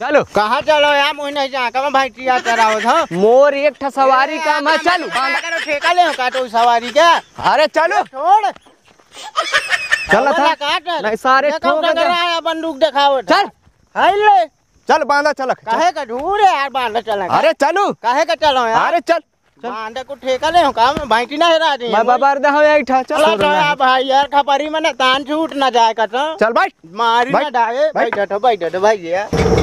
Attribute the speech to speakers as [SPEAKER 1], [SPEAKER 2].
[SPEAKER 1] चलो।
[SPEAKER 2] कहाँ चलो यार? मुझे नहीं जा भाई चराओ था
[SPEAKER 1] मोर एक ठा सवारी का मैं चलो।
[SPEAKER 2] करो ठेका ले तो सवारी क्या
[SPEAKER 1] अरे चलो।
[SPEAKER 2] छोड़।
[SPEAKER 1] चल था
[SPEAKER 2] काट
[SPEAKER 1] नहीं, सारे ठोक दे।
[SPEAKER 2] बंदूक दिखाओ तो।
[SPEAKER 1] चल।
[SPEAKER 2] हाय ले
[SPEAKER 1] चल बांधा चल।
[SPEAKER 2] काहे का ढूंढ यार बांधा चला।
[SPEAKER 1] अरे चलो।
[SPEAKER 2] काहे का चलो यार?
[SPEAKER 1] अरे चल
[SPEAKER 2] को ठेका ले भाईटी ना हेरा
[SPEAKER 1] मैं दे ठा।
[SPEAKER 2] चल। भाई यार खपरी में ना तान छूट ना जाए का तो।
[SPEAKER 1] चल भाई
[SPEAKER 2] मारी ना डाए
[SPEAKER 1] भाई।
[SPEAKER 2] भाई यार।